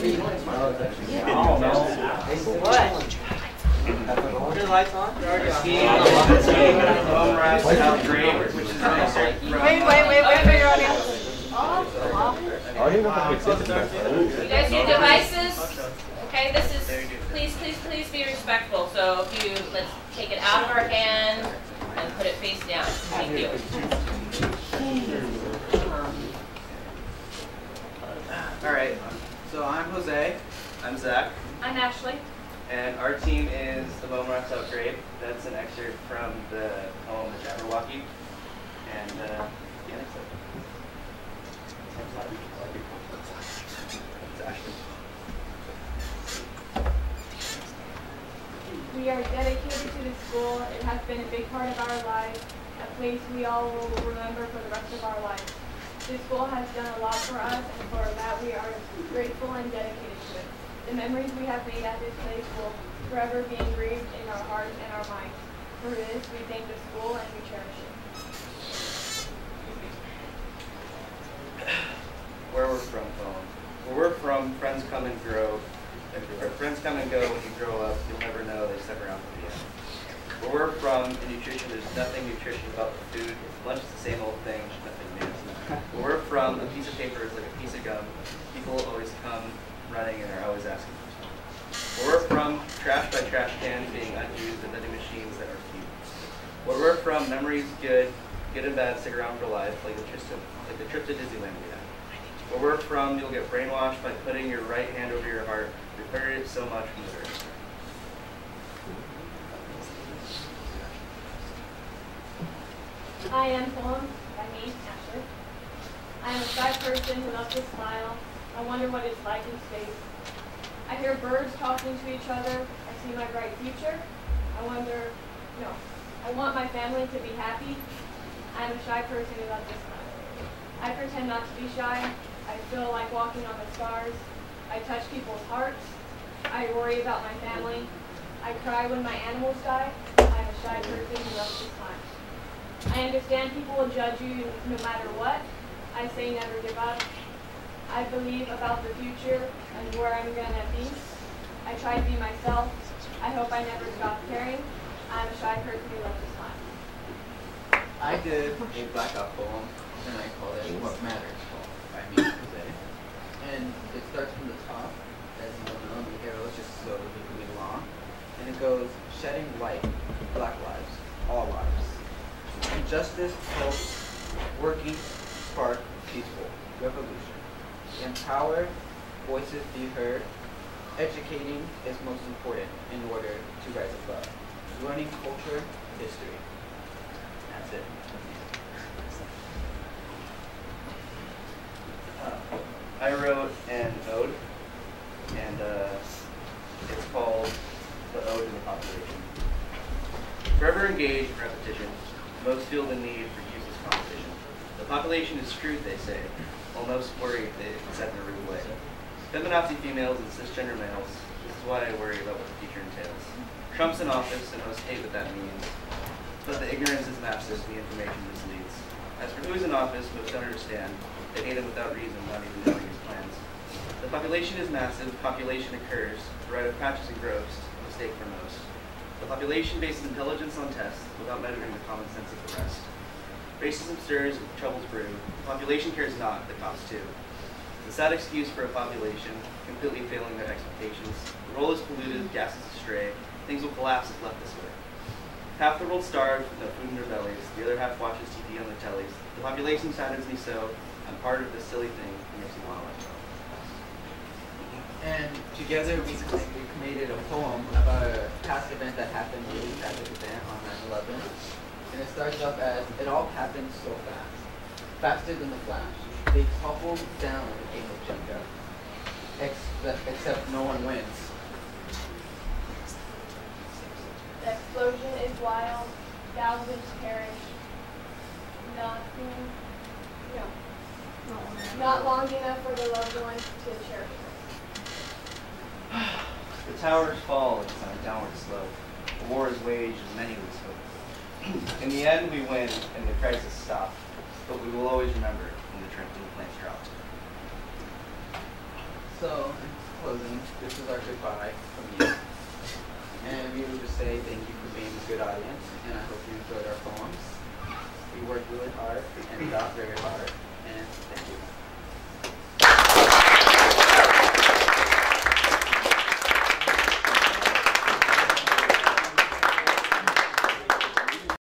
Wait, wait, wait, wait for your audience. I don't even know if it exists. You guys need devices? Okay, this is, please, please, please be respectful. So if you, let's take it out of our hand and put it face down. Thank you. All right. So I'm Jose. I'm Zach. I'm Ashley. And our team is the Mome Raths Outgrabe. That's an excerpt from the poem The Jabberwocky. And uh, yeah, that's it. It's Ashley. We are dedicated to the school. It has been a big part of our lives, a place we all will remember for the rest of our lives. This school has done a lot for us, and for that we are grateful and dedicated to it. The memories we have made at this place will forever be engraved in our hearts and our minds. For this, we thank the school and we cherish it. Where we're from, poem. Where we're from, friends come and grow. Or friends come and go when you grow up. You'll never know they stuck around for the end. Where we're from, in nutrition, there's nothing nutritious about the food. Lunch is the same old thing, nothing new. Where we're from, a piece of paper is like a piece of gum. People always come running and are always asking for some. Where we're from, trash by trash cans being unused and vending machines that are few. Where we're from, memories good, good and bad stick around for life, like the trip to, like the trip to Disneyland we had. Where we're from, you'll get brainwashed by putting your right hand over your heart. We've heard it so much from the very I am poem by me, Ashley. I am a shy person who loves to smile. I wonder what it's like in space. I hear birds talking to each other. I see my bright future. I wonder, no, I want my family to be happy. I am a shy person who loves to smile. I pretend not to be shy. I feel like walking on the stars. I touch people's hearts. I worry about my family. I cry when my animals die. I am a shy person who loves to smile. I understand people will judge you no matter what. I say never give up. I believe about the future and where I'm gonna be. I try to be myself. I hope I never stop caring. I'm a shy person who loves to smile. I did a blackout poem, and I call it What Matters by me Jose. And it starts from the top, as you all know, the arrow is just so moving along. And it goes, shedding light, black lives, all lives. Injustice, hope, working, spark, peaceful, revolution. Empower, voices be heard. Educating is most important in order to rise above. Learning culture, history. That's it. Uh, I wrote an ode, and uh, it's called The Ode to the Population. Forever engaged in repetition, most feel the need for useless competition. The population is screwed, they say, while most worry if they accept a rude way. Feminazi females and cisgender males, this is why I worry about what the future entails. Trump's in office, and most hate what that means. But the ignorance is massive, the information misleads. As for who is in office, most don't understand. They hate him without reason, not even knowing his plans. The population is massive, population occurs, the right of patches and grows, a mistake for most. The population bases intelligence on tests without measuring the common sense of the rest. Racism stirs, troubles brew. The population cares not, the cops do. The sad excuse for a population, completely failing their expectations. The roll is polluted, gas is astray. Things will collapse if left this way. Half the world starves with no food in their bellies. The other half watches TV on the tellies. The population saddens me so. I'm part of this silly thing that makes me want to let go. And together we, created a poem about a past event that happened really tragic event on 9-11. And it starts off as, it all happened so fast, faster than the flash. They toppled down the game of Jenga, except, except no one wins. The explosion is wild. Thousands perish. Nothing. No. Not long enough for the loved ones to cherish. The towers fall, it's on a downward slope. The war is waged and many hope. In the end, we win and the crisis stops, but we will always remember when the, the planes dropped. So, in closing, this is our goodbye from you. And we would just say thank you for being a good audience, and I hope you enjoyed our poems. We worked really hard and got very hard, and thank you.